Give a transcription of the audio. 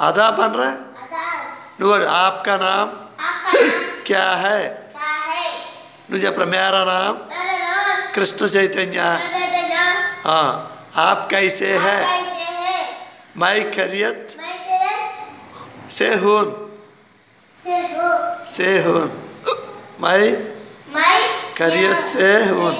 आधा बन रहा है? नुवर आपका नाम? क्या है? नु చెప్పరా मेरा नाम? कृष्ण चैतन्य। हाँ आप कैसे है? मैं खैरियत। से हूँ से हूँ मैं खैरियत से हूँ